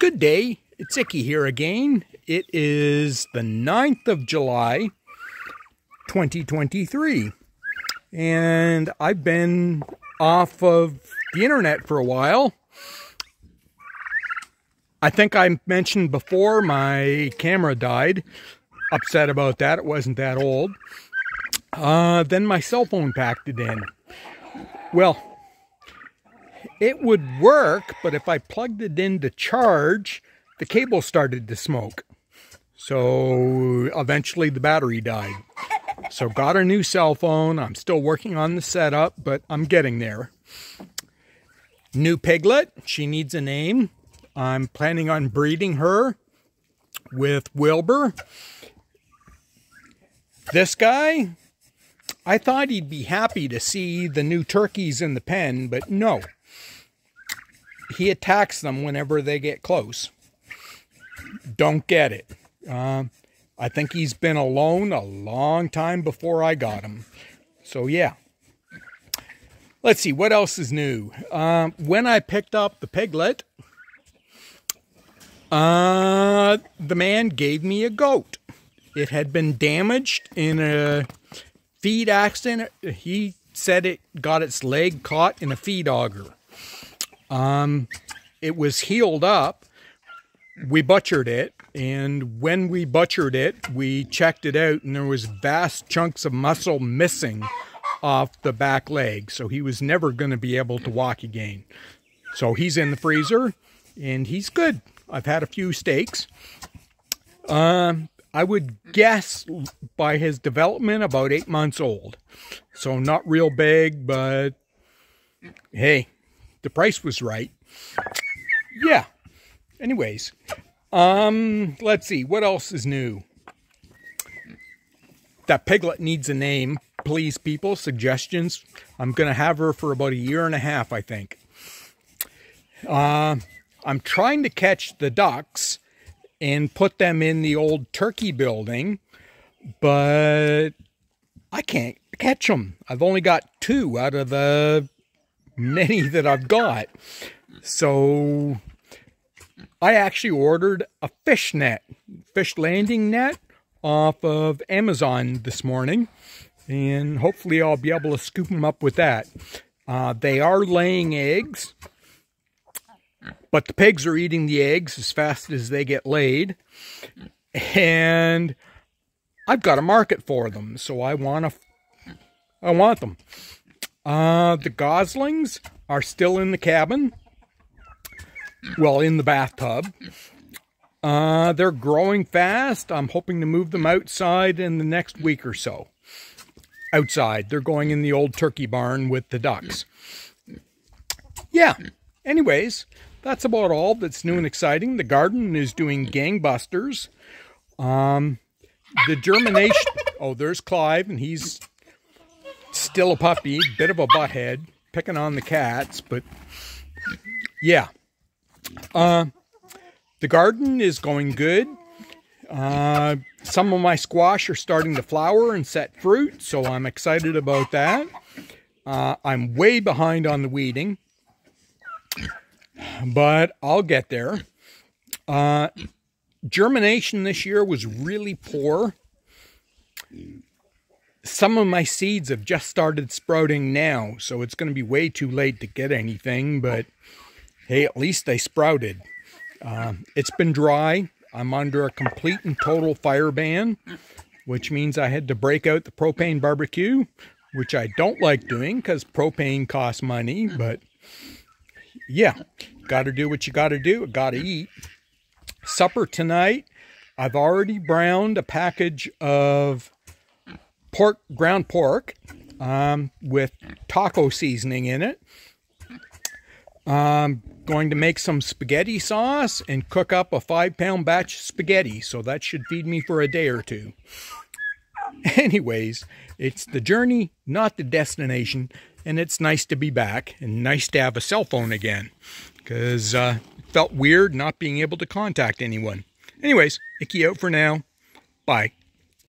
Good day. It's Icky here again. It is the 9th of July, 2023. And I've been off of the internet for a while. I think I mentioned before my camera died. Upset about that. It wasn't that old. Uh, then my cell phone packed it in. Well, it would work, but if I plugged it in to charge, the cable started to smoke. So eventually the battery died. So got a new cell phone. I'm still working on the setup, but I'm getting there. New piglet. She needs a name. I'm planning on breeding her with Wilbur. This guy, I thought he'd be happy to see the new turkeys in the pen, but no he attacks them whenever they get close. Don't get it. Uh, I think he's been alone a long time before I got him. So, yeah. Let's see, what else is new? Uh, when I picked up the piglet, uh, the man gave me a goat. It had been damaged in a feed accident. He said it got its leg caught in a feed auger. Um, it was healed up. We butchered it, and when we butchered it, we checked it out, and there was vast chunks of muscle missing off the back leg. So he was never going to be able to walk again. So he's in the freezer, and he's good. I've had a few steaks. Um, I would guess by his development about eight months old. So not real big, but hey, the price was right. Yeah. Anyways, um, let's see. What else is new? That piglet needs a name. Please, people, suggestions. I'm going to have her for about a year and a half, I think. Uh, I'm trying to catch the ducks and put them in the old turkey building, but I can't catch them. I've only got two out of the many that I've got. So I actually ordered a fish net, fish landing net off of Amazon this morning. And hopefully I'll be able to scoop them up with that. Uh, they are laying eggs. But the pigs are eating the eggs as fast as they get laid. And I've got a market for them. So I want to I want them. Uh, the goslings are still in the cabin. Well, in the bathtub. Uh, they're growing fast. I'm hoping to move them outside in the next week or so. Outside. They're going in the old turkey barn with the ducks. Yeah. Anyways, that's about all that's new and exciting. The garden is doing gangbusters. Um, the germination... Oh, there's Clive, and he's still a puppy, bit of a butthead, picking on the cats, but yeah. Uh, the garden is going good. Uh, some of my squash are starting to flower and set fruit, so I'm excited about that. Uh, I'm way behind on the weeding, but I'll get there. Uh, germination this year was really poor some of my seeds have just started sprouting now, so it's going to be way too late to get anything, but hey, at least they sprouted. Uh, it's been dry. I'm under a complete and total fire ban, which means I had to break out the propane barbecue, which I don't like doing because propane costs money, but yeah, got to do what you got to do. Got to eat. Supper tonight, I've already browned a package of pork, ground pork um, with taco seasoning in it. I'm going to make some spaghetti sauce and cook up a five pound batch of spaghetti. So that should feed me for a day or two. Anyways, it's the journey, not the destination. And it's nice to be back and nice to have a cell phone again. Because uh, it felt weird not being able to contact anyone. Anyways, Icky out for now. Bye.